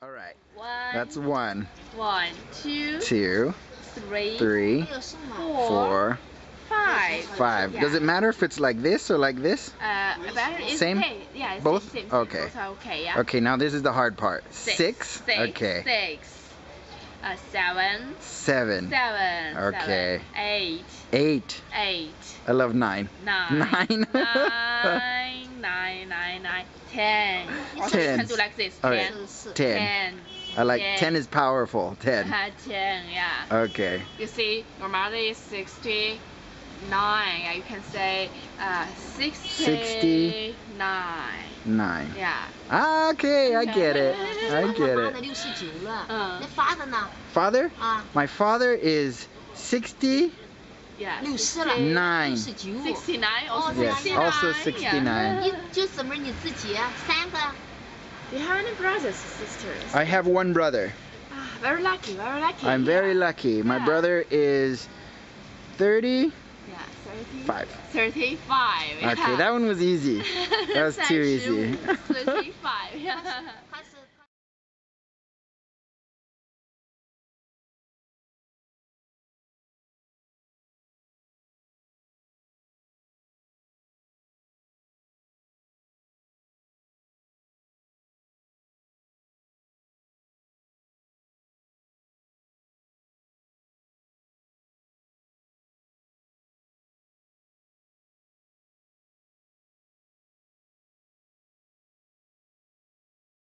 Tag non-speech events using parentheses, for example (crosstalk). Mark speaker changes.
Speaker 1: All right.
Speaker 2: One.
Speaker 1: That's one.
Speaker 2: One, two,
Speaker 1: two,
Speaker 2: three,
Speaker 1: three,
Speaker 2: four,
Speaker 1: four
Speaker 2: five.
Speaker 1: Five.
Speaker 2: Yeah.
Speaker 1: Does it matter if it's like this or like this?
Speaker 2: Uh,
Speaker 1: same.
Speaker 2: Okay. Yeah.
Speaker 1: Both.
Speaker 2: Same,
Speaker 1: okay.
Speaker 2: Both okay. Yeah.
Speaker 1: Okay. Now this is the hard part.
Speaker 2: Six.
Speaker 1: Six.
Speaker 2: six
Speaker 1: okay.
Speaker 2: Six. Uh, seven.
Speaker 1: Seven.
Speaker 2: Seven.
Speaker 1: Okay.
Speaker 2: Seven, eight.
Speaker 1: Eight.
Speaker 2: Eight.
Speaker 1: I love nine.
Speaker 2: Nine. (laughs)
Speaker 1: Nine.
Speaker 2: nine. Ten. Also, you can do like this.
Speaker 1: All right.
Speaker 3: Ten.
Speaker 1: ten. I like
Speaker 2: ten.
Speaker 1: ten is powerful. Ten. (laughs)
Speaker 2: ten, yeah.
Speaker 1: Okay.
Speaker 2: You see, normally it's sixty nine. Yeah, you can say uh, sixty
Speaker 1: nine. Nine.
Speaker 2: Yeah.
Speaker 1: Ah, okay, I get it. I get it.
Speaker 3: Uh.
Speaker 1: Father? My father is sixty.
Speaker 2: Yeah.
Speaker 3: 六十了，
Speaker 1: Nine.
Speaker 3: 六十九。
Speaker 2: 69 also
Speaker 3: Oh,
Speaker 1: Yes,
Speaker 2: 69.
Speaker 1: also
Speaker 2: yeah.
Speaker 1: 69.
Speaker 3: 你就怎么你自己啊三个？
Speaker 2: Do you have any brothers or sisters?
Speaker 1: I have one brother.
Speaker 2: Ah, very lucky, very lucky.
Speaker 1: I'm very
Speaker 2: yeah.
Speaker 1: lucky. My
Speaker 2: Yeah.
Speaker 1: brother is 30.
Speaker 2: Yeah, 30.
Speaker 1: Five.
Speaker 2: 35.
Speaker 1: Okay, that one was easy. (laughs) That was too easy. (laughs)
Speaker 2: 35. Yeah.